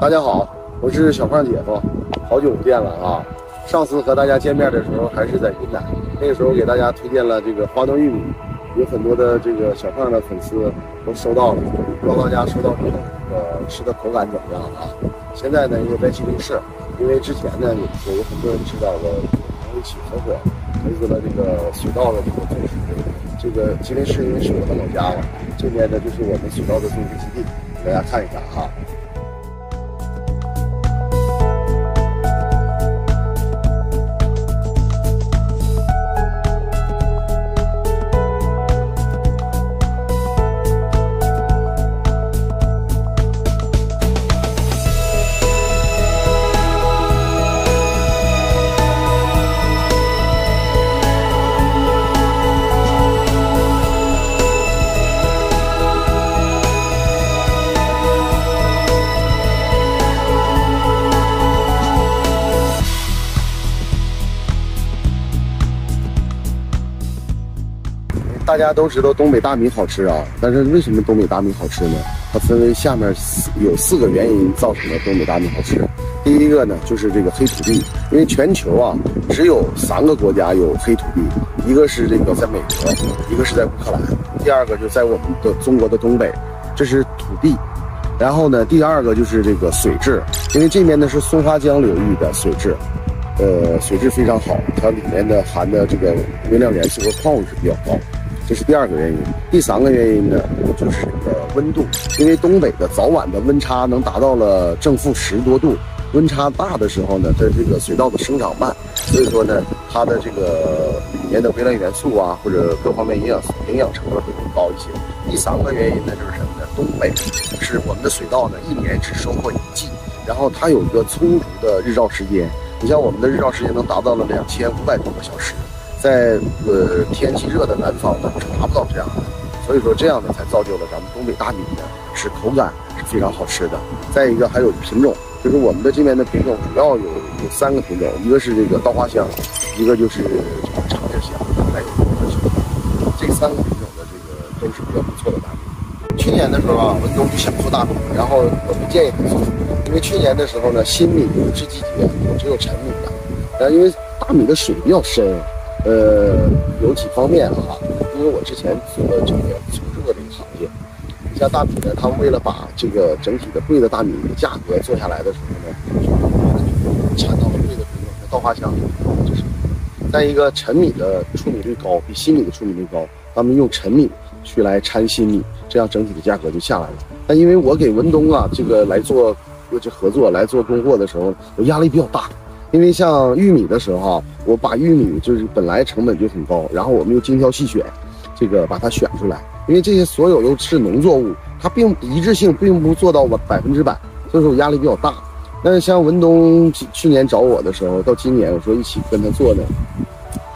大家好，我是小胖姐夫，好久不见了啊！上次和大家见面的时候还是在云南，那个时候给大家推荐了这个花东玉米，有很多的这个小胖的粉丝都收到了，不知道大家收到之后，呃，吃的口感怎么样啊？现在呢，因为在吉林市，因为之前呢有有很多人知道我朋友一起合伙投资了这个水稻的这个种植，这个吉林市因为是我的老家嘛，这边呢就是我们水稻的种植基地，给大家看一看哈。大家都知道东北大米好吃啊，但是为什么东北大米好吃呢？它分为下面四有四个原因造成的东北大米好吃。第一个呢，就是这个黑土地，因为全球啊只有三个国家有黑土地，一个是这个在美国，一个是在乌克兰，第二个就在我们的中国的东北，这是土地。然后呢，第二个就是这个水质，因为这边呢是松花江流域的水质，呃，水质非常好，它里面的含的这个微量元素和矿物质比较高。这是第二个原因，第三个原因呢，就是这个温度，因为东北的早晚的温差能达到了正负十多度，温差大的时候呢，它这个水稻的生长慢，所以说呢，它的这个里面的微量元素啊，或者各方面营养营养成分会更高一些。第三个原因呢，就是什么呢？东北是我们的水稻呢，一年只收获一季，然后它有一个充足的日照时间，你像我们的日照时间能达到了两千五百多个小时。在呃天气热的南方呢是达不到这样的，所以说这样呢才造就了咱们东北大米呢是口感是非常好吃的。再一个还有品种，就是我们的这边的品种主要有有三个品种，一个是这个稻花香，一个就是这个长粒香，还有这个这三个品种的这个都是比较不错的大米。去年的时候啊，文东就想做大米，然后我们建议他做，因为去年的时候呢新米不是季节，只有陈米的，然后因为大米的水比较深。呃，有几方面啊，因为我之前做了这个从事过这个行业，你像大米呢，他们为了把这个整体的贵的大米的价格做下来的时候呢，就掺到了贵的品种，稻花香，就是。再一个，陈米的出米率高，比新米的出米率高，他们用陈米去来掺新米，这样整体的价格就下来了。但因为我给文东啊这个来做这合作来做供货的时候，我压力比较大。因为像玉米的时候，我把玉米就是本来成本就很高，然后我们又精挑细选，这个把它选出来。因为这些所有都是农作物，它并一致性并不做到百分之百，所以说我压力比较大。但是像文东去年找我的时候，到今年我说一起跟他做呢，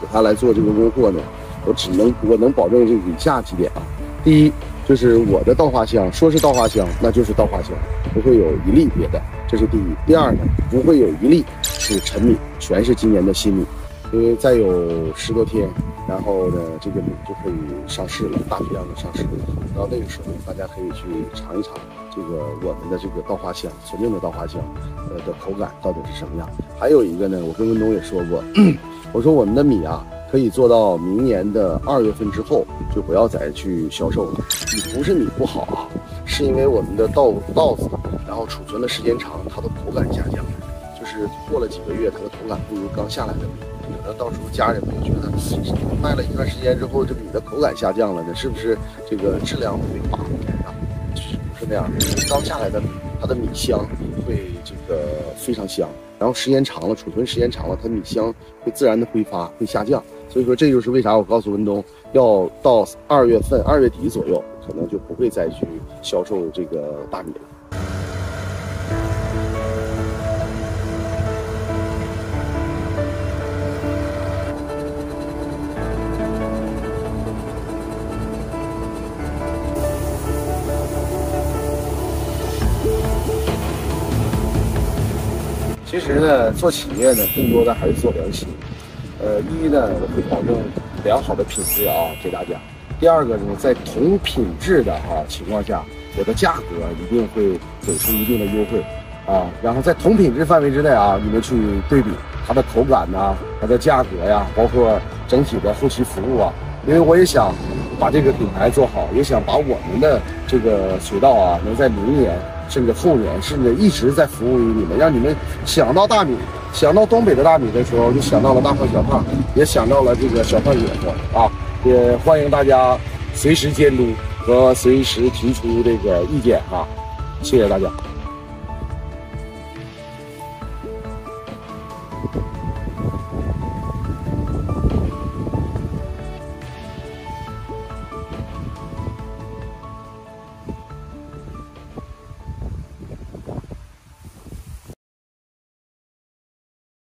给他来做这个供货呢，我只能我能保证这以下几点啊。第一就是我的稻花香，说是稻花香，那就是稻花香，不会有一粒别的。这是第一，第二呢，不会有一粒是陈米，全是今年的新米，因为再有十多天，然后呢，这个米就可以上市了，大批量的上市。到那个时候，大家可以去尝一尝这个我们的这个稻花香，纯正的稻花香，呃的口感到底是什么样。还有一个呢，我跟文东也说过，我说我们的米啊，可以做到明年的二月份之后就不要再去销售了。你不是米不好啊，是因为我们的稻稻子。然后储存的时间长，它的口感下降，就是过了几个月，它的口感不如刚下来的米。可能到时候家人们觉得，卖了一段时间之后，这米的口感下降了呢，是不是这个质量会拔啊？其实不是那样，刚下来的米，它的米香会这个非常香，然后时间长了，储存时间长了，它米香会自然的挥发，会下降。所以说，这就是为啥我告诉文东，要到二月份、二月底左右，可能就不会再去销售这个大米了。其实呢，做企业呢，更多的还是做良心。呃，一呢，我会保证良好的品质啊，给大家。第二个呢，在同品质的哈情况下，我的价格一定会给出一定的优惠。啊，然后在同品质范围之内啊，你们去对比它的口感呐、它的价格呀，包括整体的后期服务啊。因为我也想把这个品牌做好，也想把我们的这个水稻啊，能在明年甚至后年，甚至一直在服务于你们，让你们想到大米，想到东北的大米的时候，就想到了大胖小胖，也想到了这个小胖姐夫啊，也欢迎大家随时监督和随时提出这个意见啊，谢谢大家。